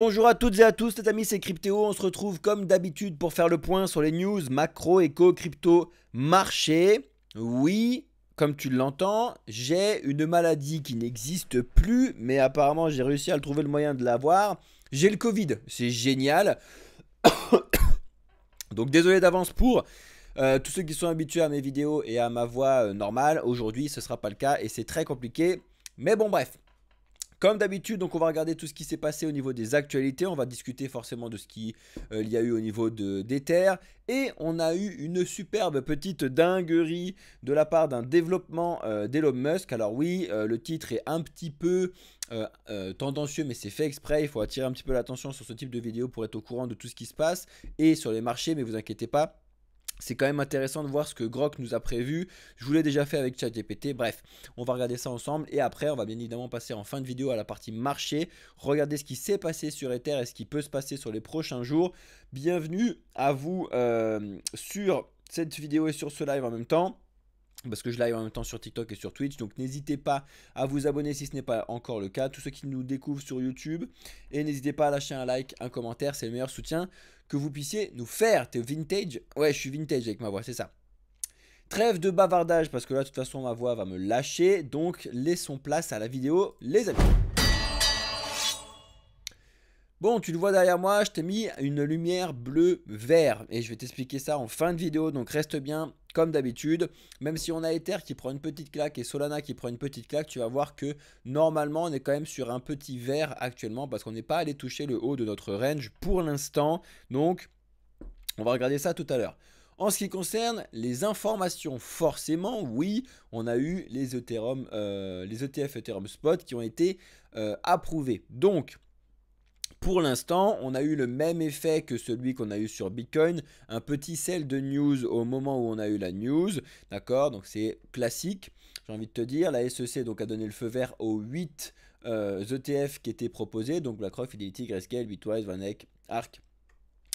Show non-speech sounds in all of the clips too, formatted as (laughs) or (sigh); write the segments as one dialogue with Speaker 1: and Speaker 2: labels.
Speaker 1: Bonjour à toutes et à tous, les amis, c'est Cryptéo. On se retrouve comme d'habitude pour faire le point sur les news macro, éco, crypto, marché. Oui, comme tu l'entends, j'ai une maladie qui n'existe plus, mais apparemment j'ai réussi à trouver le moyen de l'avoir. J'ai le Covid, c'est génial. (coughs) Donc désolé d'avance pour euh, tous ceux qui sont habitués à mes vidéos et à ma voix euh, normale. Aujourd'hui, ce ne sera pas le cas et c'est très compliqué. Mais bon, bref. Comme d'habitude, donc on va regarder tout ce qui s'est passé au niveau des actualités. On va discuter forcément de ce qu'il euh, y a eu au niveau d'Ether. Et on a eu une superbe petite dinguerie de la part d'un développement euh, d'Elon Musk. Alors oui, euh, le titre est un petit peu tendancieux, mais c'est fait exprès. Il faut attirer un petit peu l'attention sur ce type de vidéo pour être au courant de tout ce qui se passe et sur les marchés. Mais vous inquiétez pas, c'est quand même intéressant de voir ce que Grok nous a prévu. Je vous l'ai déjà fait avec ChatGPT. Bref, on va regarder ça ensemble. Et après, on va bien évidemment passer en fin de vidéo à la partie marché. Regarder ce qui s'est passé sur Ether et ce qui peut se passer sur les prochains jours. Bienvenue à vous euh, sur cette vidéo et sur ce live en même temps parce que je live en même temps sur TikTok et sur Twitch. Donc n'hésitez pas à vous abonner si ce n'est pas encore le cas. Tous ceux qui nous découvrent sur YouTube. Et n'hésitez pas à lâcher un like, un commentaire. C'est le meilleur soutien que vous puissiez nous faire. T'es vintage? Ouais, je suis vintage avec ma voix, c'est ça. Trêve de bavardage parce que là, de toute façon, ma voix va me lâcher. Donc laissons place à la vidéo, les amis. Bon, tu le vois derrière moi, je t'ai mis une lumière bleu-vert et je vais t'expliquer ça en fin de vidéo, donc reste bien comme d'habitude. Même si on a Ether qui prend une petite claque et Solana qui prend une petite claque, tu vas voir que normalement on est quand même sur un petit vert actuellement parce qu'on n'est pas allé toucher le haut de notre range pour l'instant. Donc, on va regarder ça tout à l'heure. En ce qui concerne les informations, forcément, oui, on a eu les, Ethereum, euh, les ETF Ethereum Spot qui ont été euh, approuvés. Donc, pour l'instant, on a eu le même effet que celui qu'on a eu sur Bitcoin, un petit sel de news au moment où on a eu la news, d'accord? Donc c'est classique, j'ai envie de te dire. La SEC donc a donné le feu vert aux 8 euh, ETF qui étaient proposés, donc BlackRock, Fidelity, Grayscale, Bitwise, Vanek, Arc,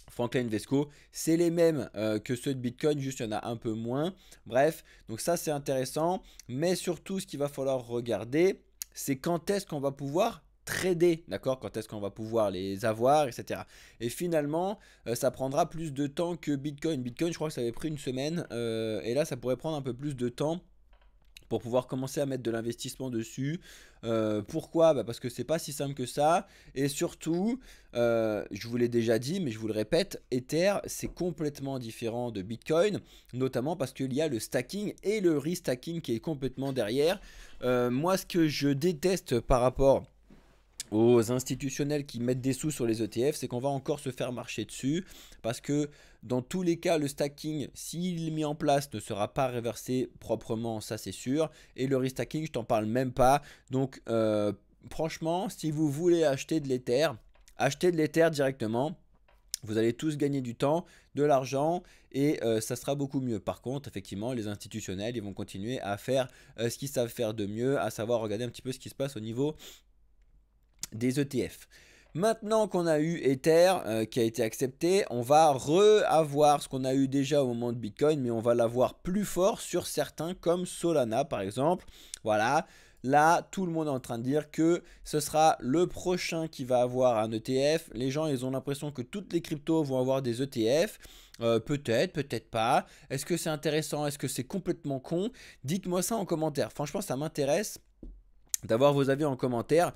Speaker 1: Franklin Vesco, c'est les mêmes euh, que ceux de Bitcoin, juste il y en a un peu moins. Bref, donc ça c'est intéressant, mais surtout ce qu'il va falloir regarder, c'est quand est-ce qu'on va pouvoir trader, d'accord Quand est-ce qu'on va pouvoir les avoir, etc. Et finalement, euh, ça prendra plus de temps que Bitcoin. Bitcoin, je crois que ça avait pris une semaine, euh, et là, ça pourrait prendre un peu plus de temps pour pouvoir commencer à mettre de l'investissement dessus. Euh, pourquoi? Bah Parce que c'est pas si simple que ça. Et surtout, je vous l'ai déjà dit, mais je vous le répète, Ether, c'est complètement différent de Bitcoin, notamment parce qu'il y a le stacking et le restacking qui est complètement derrière. moi, ce que je déteste par rapport aux institutionnels qui mettent des sous sur les ETF, c'est qu'on va encore se faire marcher dessus parce que dans tous les cas, le stacking, s'il est mis en place, ne sera pas réversé proprement, ça c'est sûr. Et le restacking, je t'en parle même pas. Donc, euh, franchement, si vous voulez acheter de l'Ether, achetez de l'Ether directement. Vous allez tous gagner du temps, de l'argent et euh, ça sera beaucoup mieux. Par contre, effectivement, les institutionnels, ils vont continuer à faire euh, ce qu'ils savent faire de mieux, à savoir regarder un petit peu ce qui se passe au niveau des ETF. Maintenant qu'on a eu Ether euh, qui a été accepté, on va re-avoir ce qu'on a eu déjà au moment de Bitcoin, mais on va l'avoir plus fort sur certains comme Solana par exemple. Voilà, là tout le monde est en train de dire que ce sera le prochain qui va avoir un ETF. Les gens ils ont l'impression que toutes les cryptos vont avoir des ETF. Euh, peut-être, peut-être pas. Est-ce que c'est intéressant? Est-ce que c'est complètement con? Dites-moi ça en commentaire. Franchement, ça m'intéresse d'avoir vos avis en commentaire.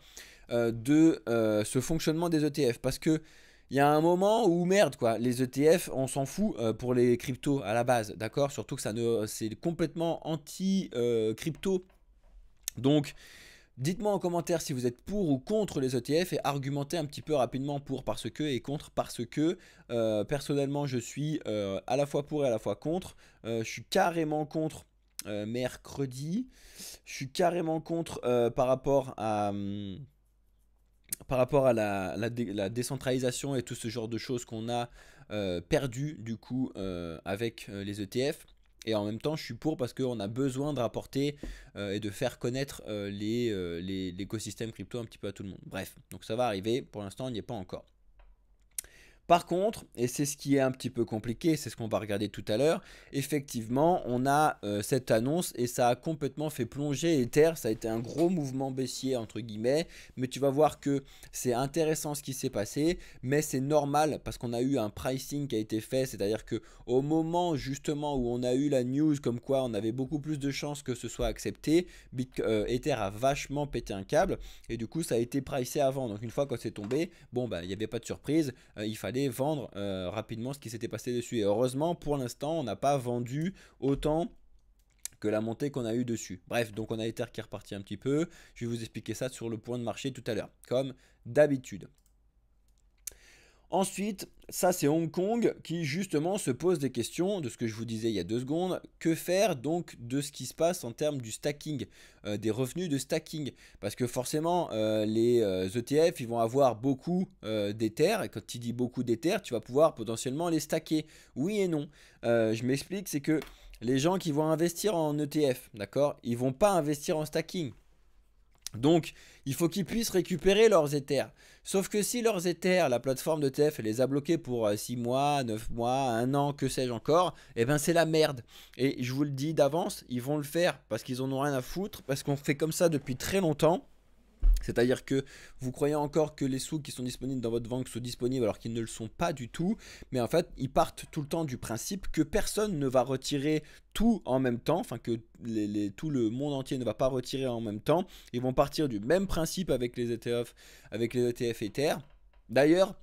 Speaker 1: Euh, de euh, ce fonctionnement des ETF. Parce que il y a un moment où merde quoi, les ETF, on s'en fout euh, pour les cryptos à la base, d'accord? Surtout que ça ne, c'est complètement anti crypto. Donc Dites-moi en commentaire si vous êtes pour ou contre les ETF et argumentez un petit peu rapidement pour parce que et contre parce que. personnellement, je suis à la fois pour et à la fois contre. je suis carrément contre mercredi. Je suis carrément contre par rapport à. Par rapport à la, décentralisation et tout ce genre de choses qu'on a euh, perdu du coup euh, avec euh, les ETF. Et en même temps, je suis pour parce qu'on a besoin de rapporter et de faire connaître l'écosystème crypto un petit peu à tout le monde. Bref, donc ça va arriver. Pour l'instant, on n'y est pas encore. Par contre, et c'est ce qui est un petit peu compliqué, c'est ce qu'on va regarder tout à l'heure, effectivement, on a euh, cette annonce et ça a complètement fait plonger Ether. Ça a été un gros mouvement baissier, entre guillemets, mais tu vas voir que c'est intéressant ce qui s'est passé, mais c'est normal parce qu'on a eu un pricing qui a été fait, c'est-à-dire que au moment justement où on a eu la news comme quoi on avait beaucoup plus de chances que ce soit accepté, euh, Ether a vachement pété un câble et du coup ça a été pricé avant. Donc une fois que c'est tombé, bon bah il n'y avait pas de surprise, euh, il fallait vendre euh, rapidement ce qui s'était passé dessus. Et heureusement, pour l'instant, on n'a pas vendu autant que la montée qu'on a eu dessus. Bref, donc on a Ether qui est reparti un petit peu. Je vais vous expliquer ça sur le point de marché tout à l'heure, comme d'habitude. Ensuite, ça c'est Hong Kong qui justement se pose des questions de ce que je vous disais il y a deux secondes. Que faire donc de ce qui se passe en termes du stacking, euh, des revenus de stacking? Parce que forcément, euh, les ETF, euh, e ils vont avoir beaucoup d'Ether. Et quand tu dis beaucoup d'Ether, tu vas pouvoir potentiellement les stacker. Oui et non. je m'explique, c'est que les gens qui vont investir en ETF, d'accord Ils vont pas investir en stacking. Donc, il faut qu'ils puissent récupérer leurs Ethers. Sauf que si leurs Ethers, la plateforme de TF, les a bloqués pour 6 euh, mois, 9 mois, 1 an, que sais-je encore, eh ben c'est la merde. Et je vous le dis d'avance, ils vont le faire parce qu'ils en ont rien à foutre, parce qu'on fait comme ça depuis très longtemps. C'est-à-dire que vous croyez encore que les sous qui sont disponibles dans votre banque sont disponibles alors qu'ils ne le sont pas du tout. Mais en fait, ils partent tout le temps du principe que personne ne va retirer tout en même temps. Enfin, que tout le monde entier ne va pas retirer en même temps. Ils vont partir du même principe avec les ETF, avec les ETF Ether. D'ailleurs,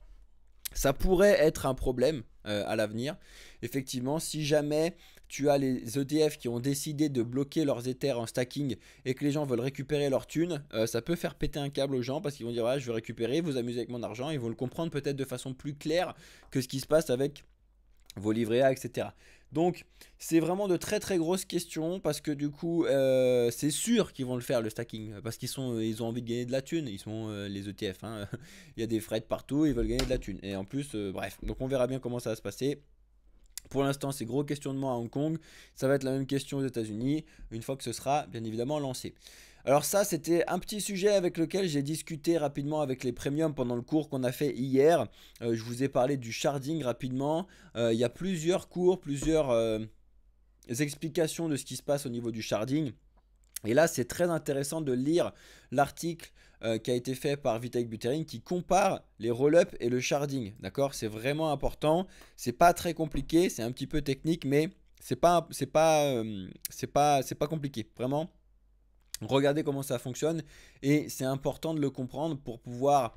Speaker 1: ça pourrait être un problème euh, à l'avenir. Effectivement, si jamais tu as les ETF qui ont décidé de bloquer leurs Ethers en stacking et que les gens veulent récupérer leur thunes, euh, ça peut faire péter un câble aux gens parce qu'ils vont dire voilà, je vais récupérer, vous amuser avec mon argent, ils vont le comprendre peut-être de façon plus claire que ce qui se passe avec vos livrets A, etc. Donc c'est vraiment de très très grosses questions parce que du coup euh, c'est sûr qu'ils vont le faire le stacking parce qu'ils ont envie de gagner de la thune ils sont euh, les ETF hein. (laughs) il y a des frais partout ils veulent gagner de la thune et en plus bref donc on verra bien comment ça va se passer pour l'instant, c'est gros questionnement à Hong Kong. Ça va être la même question aux États-Unis, une fois que ce sera bien évidemment lancé. Alors ça, c'était un petit sujet avec lequel j'ai discuté rapidement avec les premiums pendant le cours qu'on a fait hier. Euh, je vous ai parlé du sharding rapidement. Euh, il y a plusieurs cours, plusieurs euh, explications de ce qui se passe au niveau du sharding. Et là, c'est très intéressant de lire l'article euh, qui a été fait par Vitalik Buterin qui compare les roll-up et le sharding. D'accord? C'est vraiment important. C'est pas très compliqué, c'est un petit peu technique, mais c'est pas, pas, euh, pas, pas compliqué. Vraiment, regardez comment ça fonctionne et c'est important de le comprendre pour pouvoir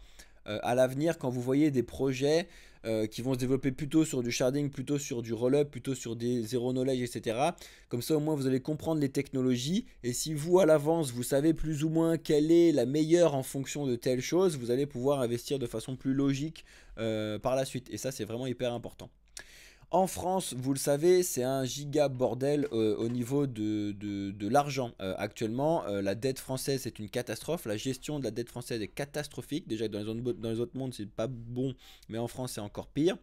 Speaker 1: euh, à l'avenir quand vous voyez des projets euh, qui vont se développer plutôt sur du sharding, plutôt sur du roll-up, plutôt sur des zero knowledge, etc. Comme ça, au moins, vous allez comprendre les technologies. Et si vous, à l'avance, vous savez plus ou moins quelle est la meilleure en fonction de telle chose, vous allez pouvoir investir de façon plus logique euh, par la suite. Et ça, c'est vraiment hyper important. En France, vous le savez, c'est un giga bordel euh, au niveau de, l'argent. Euh, actuellement, euh, la dette française, c'est une catastrophe. La gestion de la dette française est catastrophique. Déjà, dans les dans les autres mondes, c'est pas bon, mais en France, c'est encore pire.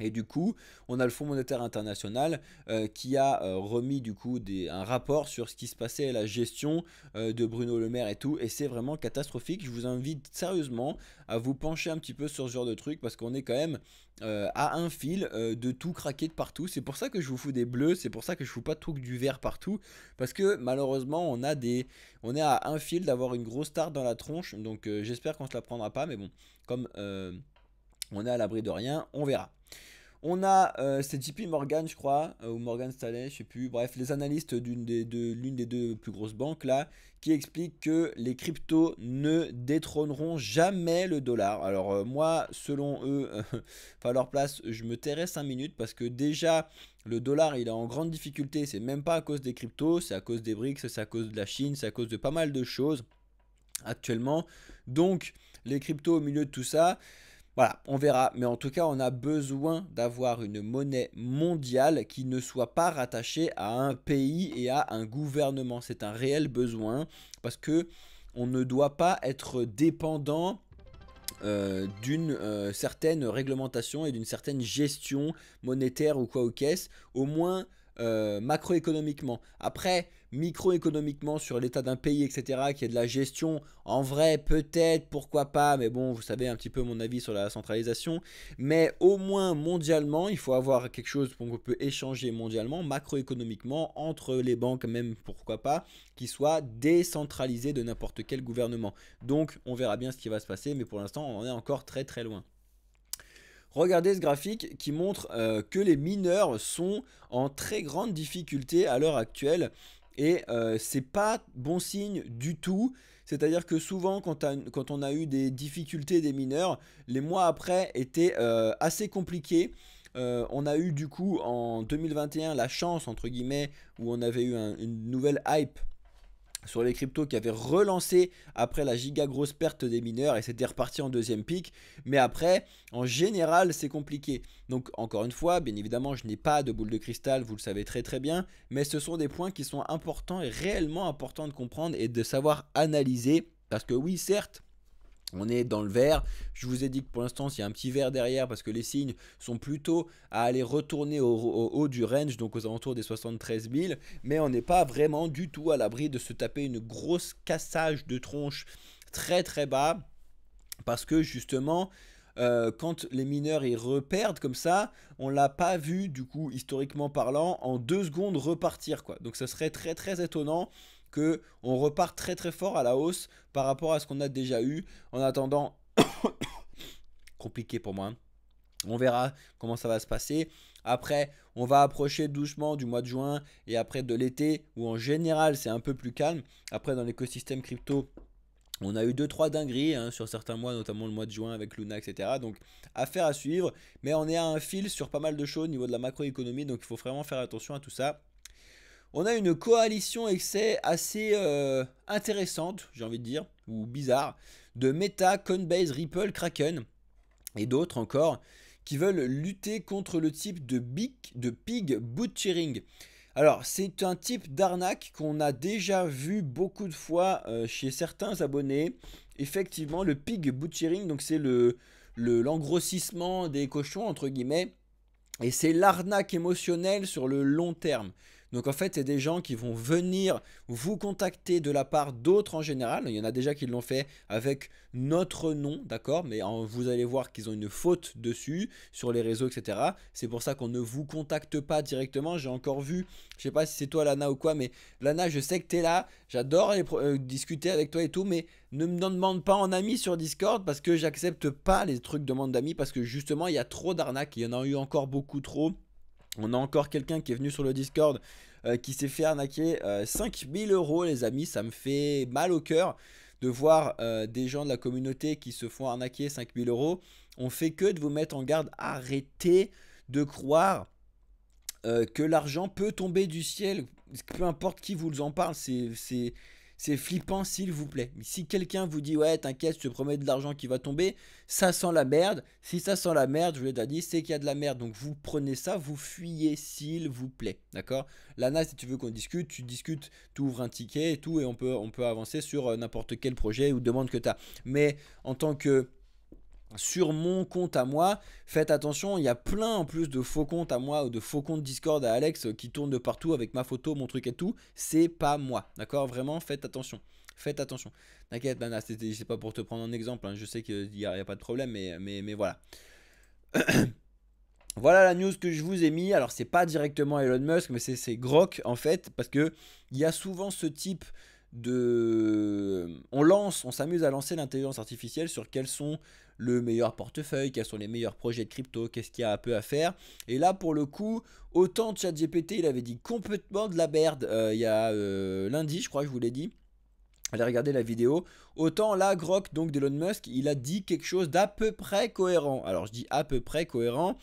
Speaker 1: Et du coup, on a le Fonds monétaire international euh, qui a euh, remis du coup un rapport sur ce qui se passait la gestion euh, de Bruno Le Maire et tout. Et c'est vraiment catastrophique. Je vous invite sérieusement à vous pencher un petit peu sur ce genre de truc parce qu'on est quand même à un fil de tout craquer de partout. C'est pour ça que je vous fous des bleus. C'est pour ça que je fous pas tout du vert partout parce que malheureusement on a des, on est à un fil d'avoir une grosse tarte dans la tronche. Donc j'espère qu'on se la prendra pas. Mais bon, comme on est à l'abri de rien, on verra. On a, euh, c'est JP Morgan, je crois, euh, ou Morgan Stanley, je sais plus. Bref, les analystes d'une des deux, l'une des deux plus grosses banques là, qui expliquent que les cryptos ne détrôneront jamais le dollar. Alors euh, moi, selon eux, (laughs) à leur place, je me tairai 5 minutes parce que déjà, le dollar, il est en grande difficulté. C'est même pas à cause des cryptos, c'est à cause des BRICS, c'est à cause de la Chine, c'est à cause de pas mal de choses actuellement. Donc, les cryptos au milieu de tout ça. Voilà, on verra. Mais en tout cas, on a besoin d'avoir une monnaie mondiale qui ne soit pas rattachée à un pays et à un gouvernement. C'est un réel besoin parce que on ne doit pas être dépendant euh, d'une euh, certaine réglementation et d'une certaine gestion monétaire ou quoi au caisse, au moins euh, macroéconomiquement. Après, microéconomiquement sur l'état d'un pays, etc., qui est de la gestion, en vrai, peut-être, pourquoi pas, mais bon, vous savez un petit peu mon avis sur la centralisation, mais au moins mondialement, il faut avoir quelque chose qu'on peut échanger mondialement, macroéconomiquement, entre les banques, même pourquoi pas, qui soit décentralisé de n'importe quel gouvernement. Donc, on verra bien ce qui va se passer, mais pour l'instant, on en est encore très très loin. Regardez ce graphique qui montre euh, que les mineurs sont en très grande difficulté à l'heure actuelle et euh, c'est pas bon signe du tout. C'est-à-dire que souvent, quand, on a eu des difficultés des mineurs, les mois après étaient euh, assez compliqués. on a eu du coup en 2021 la chance, entre guillemets, où on avait eu une nouvelle hype sur les cryptos qui avaient relancé après la giga grosse perte des mineurs et c'était reparti en deuxième pic. Mais après, en général, c'est compliqué. Donc encore une fois, bien évidemment, je n'ai pas de boule de cristal, vous le savez très très bien, mais ce sont des points qui sont importants et réellement importants de comprendre et de savoir analyser. Parce que oui, certes, on est dans le vert. Je vous ai dit que pour l'instant, il y a un petit vert derrière parce que les signes sont plutôt à aller retourner au, haut du range, donc aux alentours des 73 000. Mais on n'est pas vraiment du tout à l'abri de se taper une grosse cassage de tronche très très bas. Parce que justement, euh, quand les mineurs ils reperdent comme ça, on l'a pas vu du coup historiquement parlant en deux secondes repartir quoi. Donc ça serait très très étonnant que on repart très très fort à la hausse par rapport à ce qu'on a déjà eu. En attendant, (coughs) compliqué pour moi. Hein. On verra comment ça va se passer. Après, on va approcher doucement du mois de juin et après de l'été où en général c'est un peu plus calme. Après dans l'écosystème crypto, on a eu 2-3 dingueries hein, sur certains mois, notamment le mois de juin avec Luna, etc. Donc affaire à suivre. Mais on est à un fil sur pas mal de choses au niveau de la macroéconomie. Donc il faut vraiment faire attention à tout ça on a une coalition excès assez euh, intéressante, j'ai envie de dire, ou bizarre, de Meta, Coinbase, Ripple, Kraken et d'autres encore qui veulent lutter contre le type de, big, de pig butchering. Alors, c'est un type d'arnaque qu'on a déjà vu beaucoup de fois euh, chez certains abonnés. Effectivement, le pig butchering, donc c'est le l'engrossissement des cochons entre guillemets, et c'est l'arnaque émotionnelle sur le long terme. Donc en fait, c'est des gens qui vont venir vous contacter de la part d'autres en général. Il y en a déjà qui l'ont fait avec notre nom, d'accord? Mais vous allez voir qu'ils ont une faute dessus sur les réseaux, etc. C'est pour ça qu'on ne vous contacte pas directement. J'ai encore vu, je sais pas si c'est toi Lana ou quoi, mais Lana, je sais que tu es là. J'adore euh, discuter avec toi et tout, mais ne me demande pas en ami sur Discord parce que j'accepte pas les trucs de demande d'amis parce que justement il y a trop d'arnaques. Il y en a eu encore beaucoup trop. On a encore quelqu'un qui est venu sur le Discord euh, qui s'est fait arnaquer 5000 euh, euros, les amis. Ça me fait mal au cœur de voir euh, des gens de la communauté qui se font arnaquer 5000 euros. On fait que de vous mettre en garde. Arrêtez de croire que l'argent peut tomber du ciel. Peu importe qui vous en parle, c'est c'est flippant, s'il vous plaît. Si quelqu'un vous dit, ouais, t'inquiète, je te promets de l'argent qui va tomber, ça sent la merde. Si ça sent la merde, je vous l'ai déjà dit, c'est qu'il y a de la merde. Donc vous prenez ça, vous fuyez, s'il vous plaît. D'accord? Lana, si tu veux qu'on discute, tu discutes, tu ouvres un ticket et tout, et on peut, on peut avancer sur euh, n'importe quel projet ou demande que tu as. Mais en tant que sur mon compte à moi, faites attention, il y a plein en plus de faux comptes à moi ou de faux comptes Discord à Alex qui tournent de partout avec ma photo, mon truc et tout. C'est pas moi, d'accord? Vraiment, faites attention. Faites attention. T'inquiète, Nana, c'est pas pour te prendre un exemple. Hein. Je sais qu'il n'y a, pas de problème, mais, mais, voilà. (coughs) voilà la news que je vous ai mis. Alors, c'est pas directement Elon Musk, mais c'est Grok en fait, parce que il y a souvent ce type de. On lance, on s'amuse à lancer l'intelligence artificielle sur quels sont le meilleur portefeuille, quels sont les meilleurs projets de crypto, qu'est-ce qu'il y a un peu à faire. Et là, pour le coup, autant ChatGPT, il avait dit complètement de la merde euh, il y a euh, lundi, je crois que je vous l'ai dit. Allez regarder la vidéo. Autant là, Grok, donc d'Elon Musk, il a dit quelque chose d'à peu près cohérent. Alors je dis à peu près cohérent.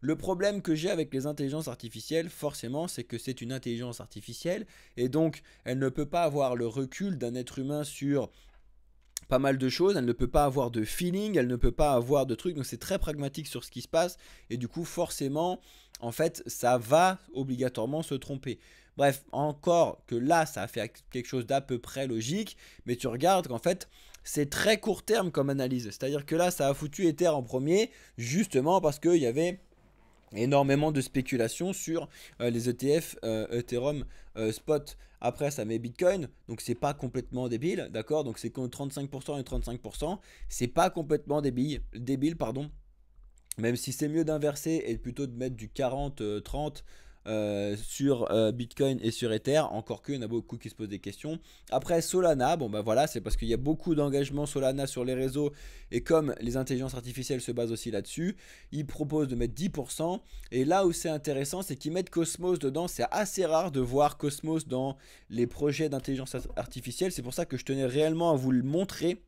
Speaker 1: Le problème que j'ai avec les intelligences artificielles, forcément, c'est que c'est une intelligence artificielle et donc elle ne peut pas avoir le recul d'un être humain sur pas mal de choses, elle ne peut pas avoir de feeling, elle ne peut pas avoir de trucs, donc c'est très pragmatique sur ce qui se passe, et du coup forcément, en fait, ça va obligatoirement se tromper. Bref, encore que là, ça a fait quelque chose d'à peu près logique, mais tu regardes qu'en fait, c'est très court terme comme analyse. C'est-à-dire que là, ça a foutu Ether en premier, justement parce qu'il y avait énormément de spéculation sur euh, les ETF Ethereum spot. Après, ça met Bitcoin, donc c'est pas complètement débile, d'accord? Donc c'est 35% et 35%, c'est pas complètement débile, débile pardon. Même si c'est mieux d'inverser et plutôt de mettre du 40-30 euh, sur euh, Bitcoin et sur Ether, encore qu'il y en a beaucoup qui se posent des questions. Après Solana, bon bah voilà, c'est parce qu'il y a beaucoup d'engagement Solana sur les réseaux et comme les intelligences artificielles se basent aussi là-dessus, ils proposent de mettre 10%. Et là où c'est intéressant, c'est qu'ils mettent Cosmos dedans. C'est assez rare de voir Cosmos dans les projets d'intelligence artificielle. C'est pour ça que je tenais réellement à vous le montrer.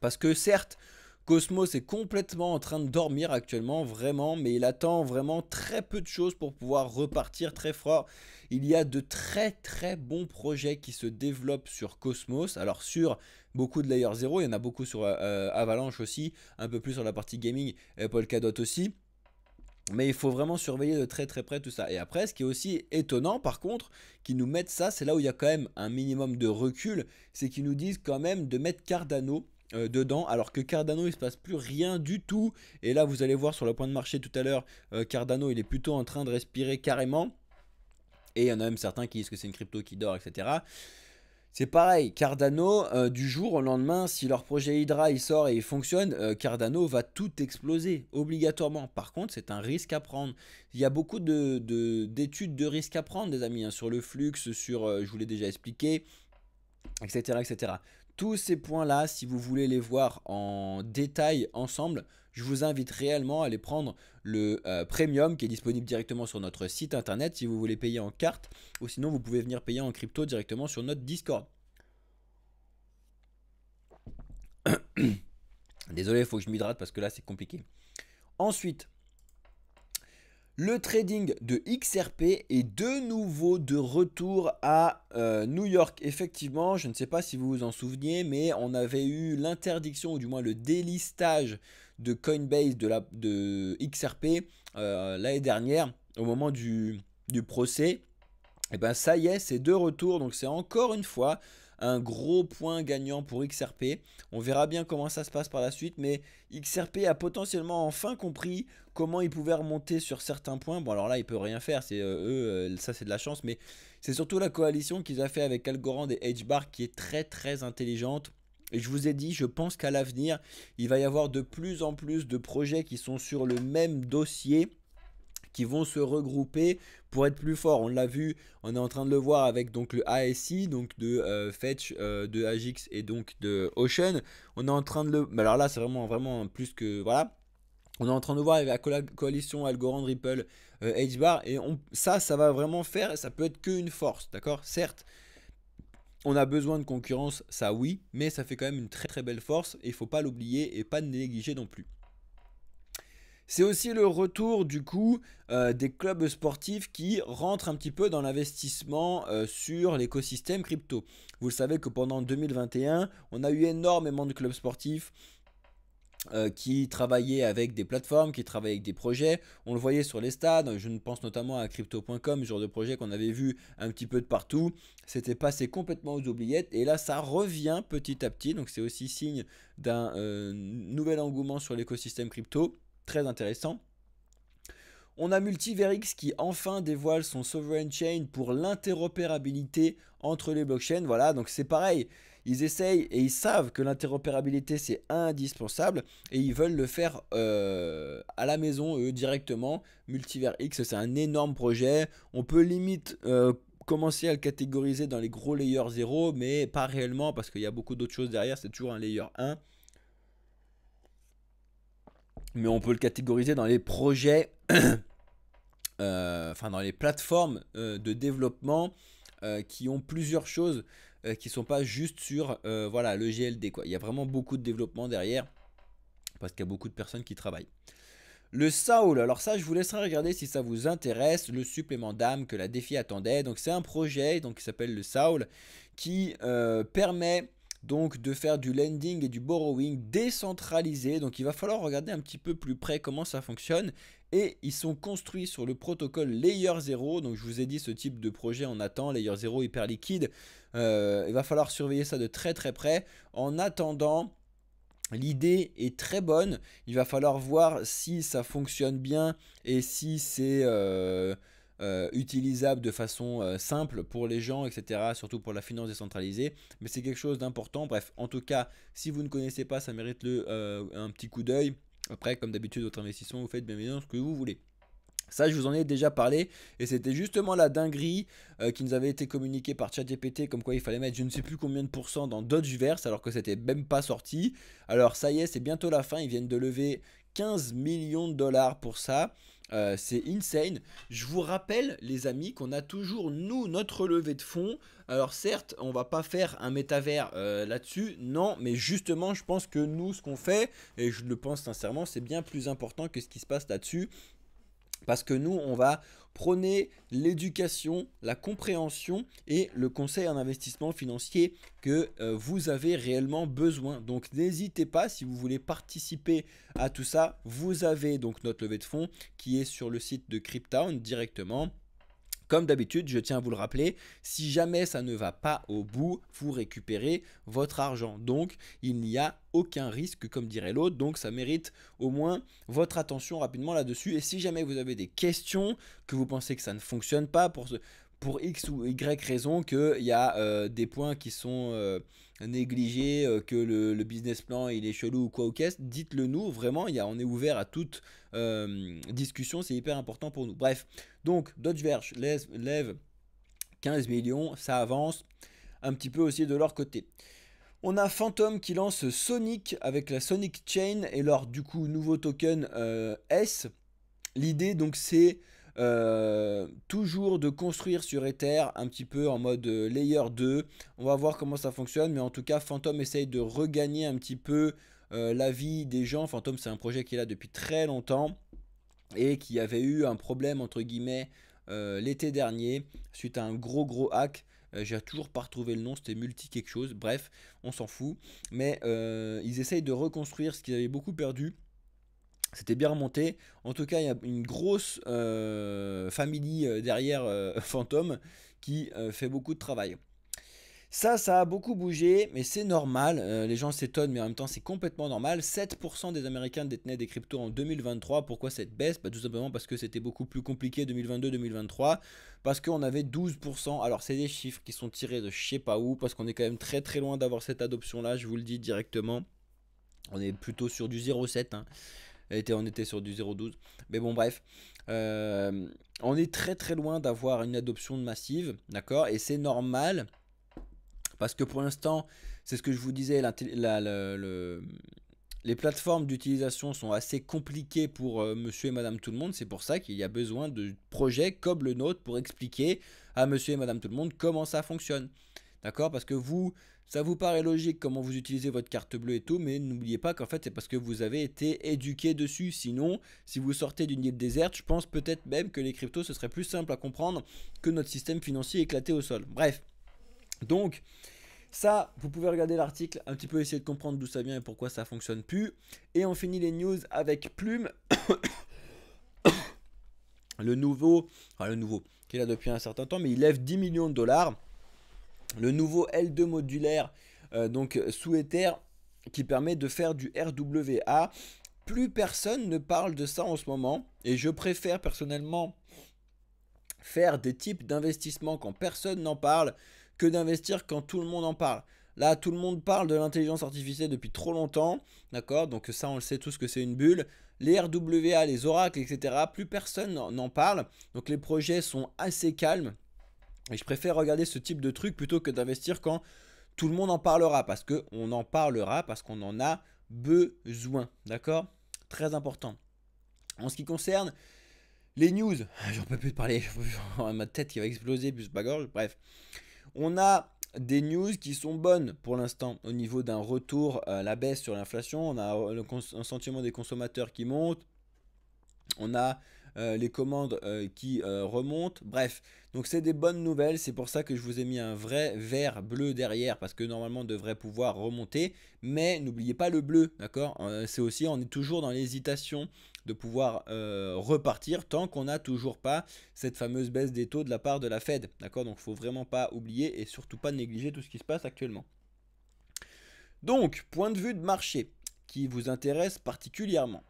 Speaker 1: Parce que certes, Cosmos est complètement en train de dormir actuellement, vraiment, mais il attend vraiment très peu de choses pour pouvoir repartir très fort. Il y a de très très bons projets qui se développent sur Cosmos. Alors sur beaucoup de Layer 0, il y en a beaucoup sur euh, euh, Avalanche aussi, un peu plus sur la partie gaming et Polkadot aussi. Mais il faut vraiment surveiller de très très près tout ça. Et après, ce qui est aussi étonnant par contre, qu'ils nous mettent ça, c'est là où il y a quand même un minimum de recul, c'est qu'ils nous disent quand même de mettre Cardano euh, dedans, alors que Cardano il se passe plus rien du tout. Et là, vous allez voir sur le point de marché tout à l'heure, euh, Cardano il est plutôt en train de respirer carrément. Et il y en a même certains qui disent que c'est une crypto qui dort, etc. C'est pareil, Cardano, euh, du jour au lendemain, si leur projet Hydra il sort et il fonctionne, Cardano va tout exploser, obligatoirement. Par contre, c'est un risque à prendre. Il y a beaucoup d'études de, d'études de à prendre, des amis, hein, sur le flux, sur, je vous l'ai déjà expliqué, etc. etc. Tous ces points-là, si vous voulez les voir en détail ensemble, je vous invite réellement à aller prendre le euh, premium qui est disponible directement sur notre site internet si vous voulez payer en carte ou sinon vous pouvez venir payer en crypto directement sur notre Discord. (coughs) Désolé, il faut que je m'hydrate parce que là c'est compliqué. Ensuite, le trading de XRP est de nouveau de retour à euh, New York. Effectivement, je ne sais pas si vous vous en souveniez, mais on avait eu l'interdiction, ou du moins le délistage de Coinbase de, la, XRP euh, l'année dernière, au moment du, du procès. Et eh bien ça y est, c'est de retour. Donc c'est encore une fois un gros point gagnant pour XRP. On verra bien comment ça se passe par la suite, mais XRP a potentiellement enfin compris comment il pouvait remonter sur certains points. Bon, alors là, il peut rien faire, c'est euh, eux, euh, ça c'est de la chance, mais c'est surtout la coalition qu'ils ont fait avec Algorand et HBAR qui est très très intelligente. Et je vous ai dit, je pense qu'à l'avenir, il va y avoir de plus en plus de projets qui sont sur le même dossier qui vont se regrouper pour être plus forts. On l'a vu, on est en train de le voir avec donc le ASI, donc de euh, Fetch, euh, de Agix et donc de Ocean. On est en train de le... Alors là, c'est vraiment, vraiment plus que... Voilà. On est en train de voir avec la coalition Algorand, Ripple, euh, HBAR. Et on, ça, ça va vraiment faire, ça peut être qu'une force, d'accord? Certes, on a besoin de concurrence, ça oui, mais ça fait quand même une très très belle force. Et il faut pas l'oublier et pas négliger non plus. C'est aussi le retour du coup euh, des clubs sportifs qui rentrent un petit peu dans l'investissement euh, sur l'écosystème crypto. Vous le savez que pendant 2021, on a eu énormément de clubs sportifs euh, qui travaillaient avec des plateformes, qui travaillaient avec des projets. On le voyait sur les stades, je pense notamment à crypto.com, genre de projet qu'on avait vu un petit peu de partout. C'était passé complètement aux oubliettes et là ça revient petit à petit. Donc c'est aussi signe d'un nouvel engouement sur l'écosystème crypto très intéressant. On a Multiverix qui enfin dévoile son Sovereign Chain pour l'interopérabilité entre les blockchains. Voilà, donc c'est pareil. Ils essayent et ils savent que l'interopérabilité c'est indispensable et ils veulent le faire euh, à la maison eux directement. Multiverix c'est un énorme projet. On peut limite euh, commencer à le catégoriser dans les gros layers 0 mais pas réellement parce qu'il y a beaucoup d'autres choses derrière. C'est toujours un layer 1 mais on peut le catégoriser dans les projets, (clears throat) euh, enfin dans les plateformes euh, de développement euh, qui ont plusieurs choses qui ne sont pas juste sur voilà, le GLD. Quoi. Il y a vraiment beaucoup de développement derrière parce qu'il y a beaucoup de personnes qui travaillent. Le Saul, alors ça je vous laisserai regarder si ça vous intéresse, le supplément d'âme que la défi attendait. Donc c'est un projet donc, qui s'appelle le Saul qui permet donc de faire du lending et du borrowing décentralisé. Donc il va falloir regarder un petit peu plus près comment ça fonctionne. Et ils sont construits sur le protocole Layer 0. Donc je vous ai dit ce type de projet en attend. Layer 0 hyper liquide. Euh, il va falloir surveiller ça de très très près. En attendant, L'idée est très bonne. Il va falloir voir si ça fonctionne bien et si c'est euh, euh, utilisable de façon euh, simple pour les gens, etc. Surtout pour la finance décentralisée. Mais c'est quelque chose d'important. Bref, en tout cas, si vous ne connaissez pas, ça mérite le, un petit coup d'œil. Après, comme d'habitude, votre investissement, vous faites bien évidemment ce que vous voulez. Ça, je vous en ai déjà parlé, et c'était justement la dinguerie euh, qui nous avait été communiquée par ChatGPT, comme quoi il fallait mettre je ne sais plus combien de pourcents dans Dodgeverse, alors que c'était même pas sorti. Alors ça y est, c'est bientôt la fin, ils viennent de lever 15 millions de dollars pour ça. Euh, c'est insane. Je vous rappelle, les amis, qu'on a toujours, nous, notre levée de fonds. Alors certes, on va pas faire un métavers euh, là-dessus, non, mais justement, je pense que nous, ce qu'on fait, et je le pense sincèrement, c'est bien plus important que ce qui se passe là-dessus. Parce que nous, on va prôner l'éducation, la compréhension et le conseil en investissement financier que euh, vous avez réellement besoin. Donc n'hésitez pas si vous voulez participer à tout ça. Vous avez donc notre levée de fonds qui est sur le site de Cryptown directement. Comme d'habitude, je tiens à vous le rappeler, si jamais ça ne va pas au bout, vous récupérez votre argent. Donc, il n'y a aucun risque, comme dirait l'autre. Donc, ça mérite au moins votre attention rapidement là-dessus. Et si jamais vous avez des questions, que vous pensez que ça ne fonctionne pas pour, X ou Y raison, qu'il y a euh, des points qui sont... Euh, négligé, euh, que le, business plan il est chelou ou quoi caisse, dites-le nous, vraiment, y a, on est ouvert à toute euh, discussion, c'est hyper important pour nous. Bref, donc Dodgeverge lève, lève 15 millions, ça avance un petit peu aussi de leur côté. On a Phantom qui lance Sonic avec la Sonic Chain et leur du coup nouveau token euh, S. L'idée donc c'est euh, toujours de construire sur Ether un petit peu en mode layer 2. On va voir comment ça fonctionne, mais en tout cas, Phantom essaye de regagner un petit peu euh, la vie des gens. Phantom, c'est un projet qui est là depuis très longtemps et qui avait eu un problème entre guillemets l'été dernier suite à un gros gros hack. J'ai toujours pas retrouvé le nom, c'était multi quelque chose. Bref, on s'en fout. Mais ils essayent de reconstruire ce qu'ils avaient beaucoup perdu. C'était bien remonté. En tout cas, il y a une grosse euh, famille euh, derrière euh, (laughs) Phantom qui fait beaucoup de travail. Ça, ça a beaucoup bougé, mais c'est normal. les gens s'étonnent, mais en même temps, c'est complètement normal. 7% des Américains détenaient des cryptos en 2023. Pourquoi cette baisse? Bah, Tout simplement parce que c'était beaucoup plus compliqué 2022-2023. Parce qu'on avait 12%. Alors, c'est des chiffres qui sont tirés de je sais pas où. Parce qu'on est quand même très très loin d'avoir cette adoption-là. Je vous le dis directement. On est plutôt sur du 0,7. Hein on était sur du 0,12. Mais bon, bref. Euh, on est très très loin d'avoir une adoption massive, d'accord? Et c'est normal, parce que pour l'instant, c'est ce que je vous disais, les plateformes d'utilisation sont assez compliquées pour euh, monsieur et madame tout le monde. C'est pour ça qu'il y a besoin de projets comme le nôtre pour expliquer à monsieur et madame tout le monde comment ça fonctionne. D'accord? Parce que vous, ça vous paraît logique comment vous utilisez votre carte bleue et tout, mais n'oubliez pas qu'en fait c'est parce que vous avez été éduqué dessus. Sinon, si vous sortez d'une île déserte, je pense peut-être même que les cryptos ce serait plus simple à comprendre que notre système financier éclaté au sol. Bref. Donc, ça, vous pouvez regarder l'article, un petit peu essayer de comprendre d'où ça vient et pourquoi ça fonctionne plus. Et on finit les news avec Plume. (coughs) le nouveau, enfin le nouveau, qui est là depuis un certain temps, mais il lève 10 millions de dollars le nouveau L2 modulaire euh, donc sous qui permet de faire du RWA. Plus personne ne parle de ça en ce moment et je préfère personnellement faire des types d'investissements quand personne n'en parle que d'investir quand tout le monde en parle. Là, tout le monde parle de l'intelligence artificielle depuis trop longtemps, d'accord? Donc ça, on le sait tous que c'est une bulle. Les RWA, les oracles, etc., plus personne n'en parle. Donc les projets sont assez calmes. Et je préfère regarder ce type de truc plutôt que d'investir quand tout le monde en parlera. Parce qu'on en parlera, parce qu'on en a besoin. D'accord? Très important. En ce qui concerne les news, (laughs) j'en peux plus de parler, (laughs) ma tête qui va exploser, plus ma gorge, bref. On a des news qui sont bonnes pour l'instant au niveau d'un retour à la baisse sur l'inflation. On a un sentiment des consommateurs qui monte. On a euh, les commandes euh, qui euh, remontent. Bref, donc c'est des bonnes nouvelles. C'est pour ça que je vous ai mis un vrai vert bleu derrière parce que normalement on devrait pouvoir remonter. Mais n'oubliez pas le bleu, d'accord? C'est aussi, on est toujours dans l'hésitation de pouvoir repartir tant qu'on n'a toujours pas cette fameuse baisse des taux de la part de la Fed, d'accord? Donc il faut vraiment pas oublier et surtout pas négliger tout ce qui se passe actuellement. Donc, point de vue de marché. qui vous intéresse particulièrement.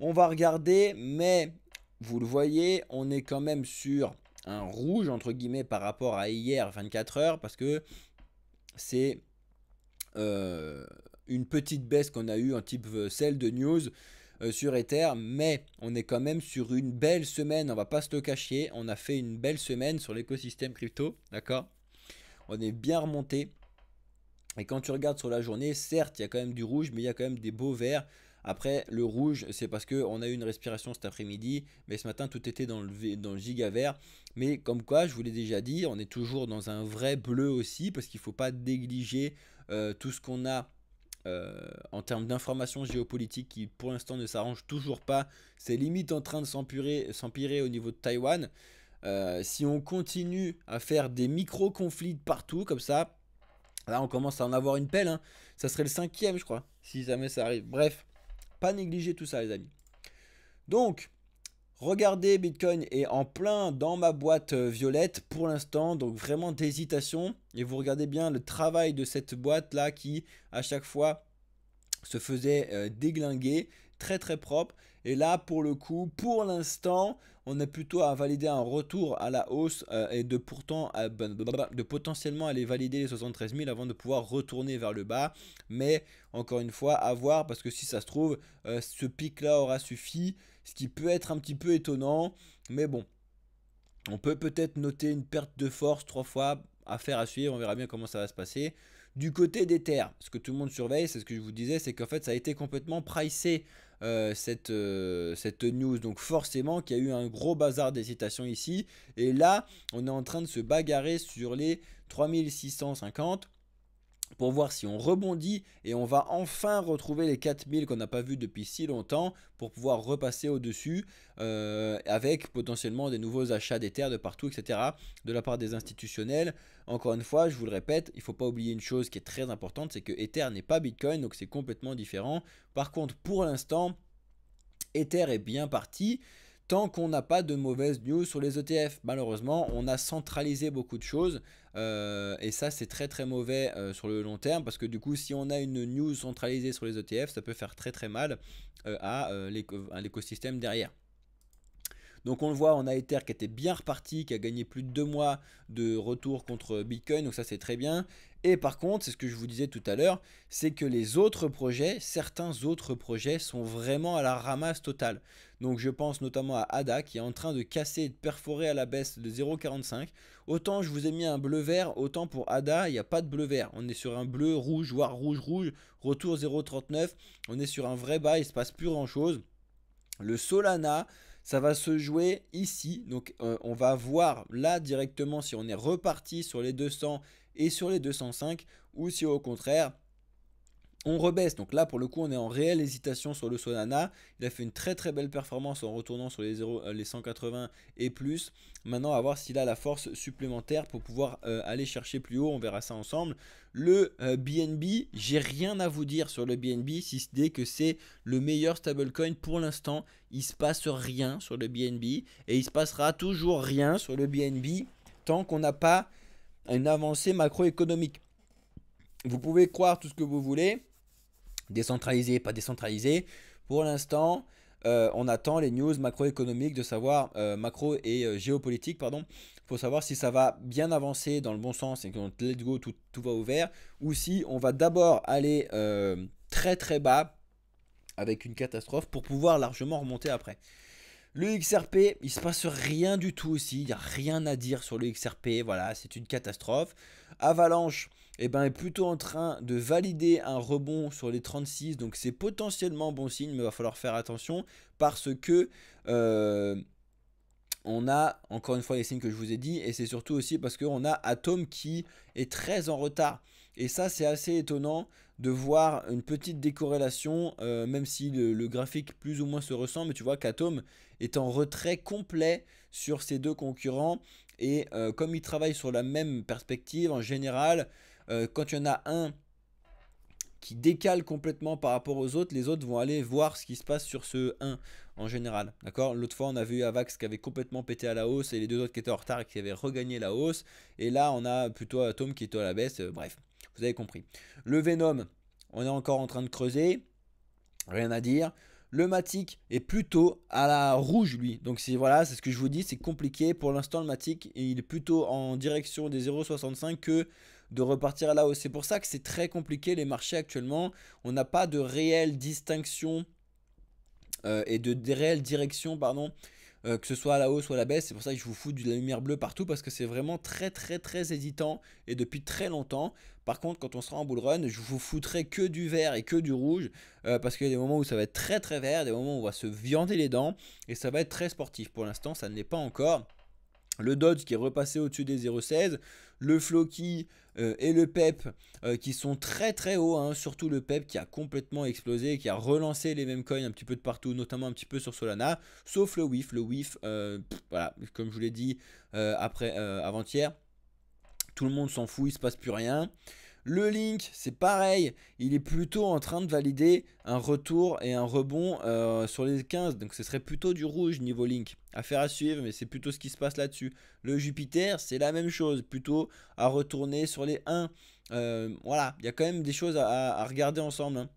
Speaker 1: On va regarder, mais vous le voyez, on est quand même sur un rouge entre guillemets par rapport à hier 24 heures parce que c'est euh, une petite baisse qu'on a eu en type celle de news euh, sur Ether, mais on est quand même sur une belle semaine, on va pas se le cacher, on a fait une belle semaine sur l'écosystème crypto, d'accord? On est bien remonté. Et quand tu regardes sur la journée, certes, il y a quand même du rouge, mais il y a quand même des beaux verts. Après, le rouge, c'est parce qu'on a eu une respiration cet après-midi, mais ce matin, tout était dans le, dans le giga vert. Mais comme quoi, je vous l'ai déjà dit, on est toujours dans un vrai bleu aussi, parce qu'il ne faut pas négliger euh, tout ce qu'on a euh, en termes d'informations géopolitiques qui pour l'instant ne s'arrange toujours pas. C'est limite en train de s'empirer au niveau de Taïwan. Euh, si on continue à faire des micro-conflits partout comme ça, là on commence à en avoir une pelle. Hein. Ça serait le cinquième je crois, si jamais ça arrive. Bref, pas négliger tout ça les amis. Donc, regardez, Bitcoin est en plein dans ma boîte euh, violette pour l'instant, donc vraiment d'hésitation. Et vous regardez bien le travail de cette boîte là qui à chaque fois se faisait euh, déglinguer, très très propre. Et là pour le coup, pour l'instant, on est plutôt à valider un retour à la hausse euh, et de pourtant ben, de potentiellement aller valider les 73 000 avant de pouvoir retourner vers le bas. Mais encore une fois, à voir parce que si ça se trouve, ce pic là aura suffi, ce qui peut être un petit peu étonnant. Mais bon, on peut peut-être noter une perte de force trois fois affaire à suivre, on verra bien comment ça va se passer. Du côté des terres, ce que tout le monde surveille, c'est ce que je vous disais, c'est qu'en fait ça a été complètement pricé euh, cette, euh, cette news. Donc forcément qu'il y a eu un gros bazar d'hésitation ici. Et là, on est en train de se bagarrer sur les 3650 pour voir si on rebondit et on va enfin retrouver les 4000 qu'on n'a pas vu depuis si longtemps pour pouvoir repasser au-dessus euh, avec potentiellement des nouveaux achats d'Ether de partout, etc. de la part des institutionnels. Encore une fois, je vous le répète, il ne faut pas oublier une chose qui est très importante, c'est que Ether n'est pas Bitcoin, donc c'est complètement différent. Par contre, pour l'instant, Ether est bien parti tant qu'on n'a pas de mauvaises news sur les ETF. Malheureusement, on a centralisé beaucoup de choses euh, et ça c'est très très mauvais euh, sur le long terme parce que du coup si on a une news centralisée sur les ETF, ça peut faire très très mal euh, à l'écosystème derrière. Donc on le voit, on a Ether qui était bien reparti, qui a gagné plus de deux mois de retour contre Bitcoin, donc ça c'est très bien. Et par contre, c'est ce que je vous disais tout à l'heure, c'est que les autres projets, certains autres projets sont vraiment à la ramasse totale. Donc je pense notamment à ADA qui est en train de casser et de perforer à la baisse de 0,45. Autant je vous ai mis un bleu vert, autant pour ADA, il n'y a pas de bleu vert. On est sur un bleu rouge, voire rouge rouge, retour 0,39. On est sur un vrai bas, il ne se passe plus grand chose. Le Solana, ça va se jouer ici. Donc euh, on va voir là directement si on est reparti sur les 200 et sur les 205 ou si au contraire on rebaisse. Donc là, pour le coup, on est en réelle hésitation sur le Solana. Il a fait une très très belle performance en retournant sur les, 0, euh, les 180 et plus. Maintenant, à voir s'il a la force supplémentaire pour pouvoir euh, aller chercher plus haut. On verra ça ensemble. Le BNB, euh, j'ai rien à vous dire sur le BNB, si ce n'est que c'est le meilleur stablecoin pour l'instant. Il se passe rien sur le BNB et il se passera toujours rien sur le BNB tant qu'on n'a pas une avancée macroéconomique. Vous pouvez croire tout ce que vous voulez, décentralisé, pas décentralisé. Pour l'instant, euh, on attend les news macroéconomiques de savoir, euh, macro et euh, géopolitique, pardon, pour savoir si ça va bien avancer dans le bon sens et que let's go, tout, va ouvert, ou si on va d'abord aller très très bas avec une catastrophe pour pouvoir largement remonter après. Le XRP, il se passe rien du tout aussi, il n'y a rien à dire sur le XRP, voilà, c'est une catastrophe. Avalanche, eh ben, est plutôt en train de valider un rebond sur les 36, donc c'est potentiellement bon signe, mais il va falloir faire attention parce que euh, on a encore une fois les signes que je vous ai dit, et c'est surtout aussi parce qu'on a Atom qui est très en retard. Et ça, c'est assez étonnant de voir une petite décorrélation, euh, même si le, graphique plus ou moins se ressemble. Mais tu vois qu'Atom est en retrait complet sur ces deux concurrents. Et euh, comme ils travaillent sur la même perspective, en général, euh, quand il y en a un qui décale complètement par rapport aux autres, les autres vont aller voir ce qui se passe sur ce 1 en général. D'accord? L'autre fois, on a vu Avax qui avait complètement pété à la hausse et les deux autres qui étaient en retard et qui avaient regagné la hausse. Et là, on a plutôt Atom qui est à la baisse. bref, vous avez compris. Le Venom, on est encore en train de creuser. Rien à dire. Le Matic est plutôt à la rouge lui. Donc voilà, c'est ce que je vous dis, c'est compliqué. Pour l'instant le Matic il est plutôt en direction des 0,65 que de repartir à la hausse. C'est pour ça que c'est très compliqué les marchés actuellement. On n'a pas de réelle distinction euh, et de, réelle direction pardon euh, que ce soit à la hausse ou à la baisse. C'est pour ça que je vous fous de la lumière bleue partout parce que c'est vraiment très très très hésitant et depuis très longtemps. Par contre, quand on sera en bull run, je vous foutrai que du vert et que du rouge euh, parce qu'il y a des moments où ça va être très très vert, des moments où on va se viander les dents et ça va être très sportif. Pour l'instant, ça ne l'est pas encore. Le Dodge qui est repassé au-dessus des 0,16. Le Floki euh, et le PEP euh, qui sont très très hauts. Hein. surtout le PEP qui a complètement explosé, qui a relancé les mêmes coins un petit peu de partout, notamment un petit peu sur Solana. Sauf le WIF. Le WIF, euh, comme je vous l'ai dit après avant-hier, tout le monde s'en fout, il se passe plus rien. Le Link, c'est pareil, il est plutôt en train de valider un retour et un rebond euh, sur les 15, donc ce serait plutôt du rouge niveau Link. Affaire à suivre, mais c'est plutôt ce qui se passe là-dessus. Le Jupiter, c'est la même chose, plutôt à retourner sur les 1. Euh, voilà, il y a quand même des choses à, regarder ensemble. Hein.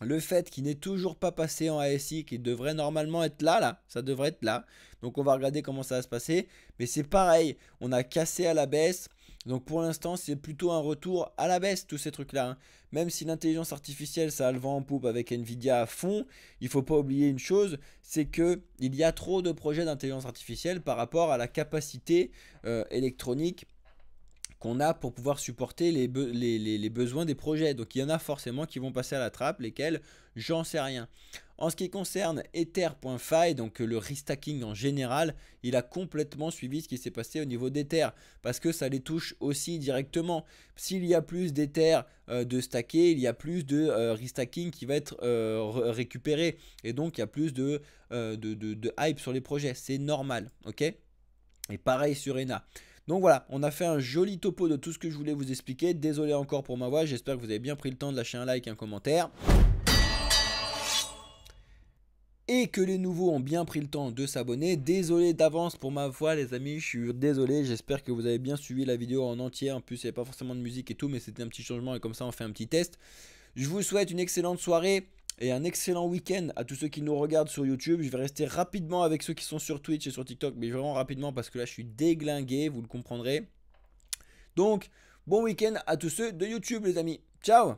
Speaker 1: Le fait qu'il n'est toujours pas passé en ASI, qu'il devrait normalement être là, là, ça devrait être là. Donc on va regarder comment ça va se passer. Mais c'est pareil, on a cassé à la baisse. Donc pour l'instant, c'est plutôt un retour à la baisse, tous ces trucs-là. Hein. Même si l'intelligence artificielle, ça a le vent en poupe avec Nvidia à fond, il ne faut pas oublier une chose, c'est qu'il y a trop de projets d'intelligence artificielle par rapport à la capacité euh, électronique qu'on a pour pouvoir supporter les, les, besoins des projets. Donc il y en a forcément qui vont passer à la trappe, lesquels j'en sais rien. En ce qui concerne Ether.fi, donc le restacking en général, il a complètement suivi ce qui s'est passé au niveau d'Ether parce que ça les touche aussi directement. S'il y a plus d'Ether euh, de stacker, il y a plus de euh, restacking qui va être euh, récupéré et donc il y a plus de hype sur les projets. C'est normal, ok? Et pareil sur ENA. Donc voilà, on a fait un joli topo de tout ce que je voulais vous expliquer. Désolé encore pour ma voix, j'espère que vous avez bien pris le temps de lâcher un like et un commentaire. Et que les nouveaux ont bien pris le temps de s'abonner. Désolé d'avance pour ma voix les amis, je suis désolé. J'espère que vous avez bien suivi la vidéo en entier. En plus, il n'y avait pas forcément de musique et tout, mais c'était un petit changement et comme ça on fait un petit test. Je vous souhaite une excellente soirée et un excellent week-end à tous ceux qui nous regardent sur YouTube. Je vais rester rapidement avec ceux qui sont sur Twitch et sur TikTok, mais vraiment rapidement parce que là je suis déglingué, vous le comprendrez. Donc, bon week-end à tous ceux de YouTube les amis. Ciao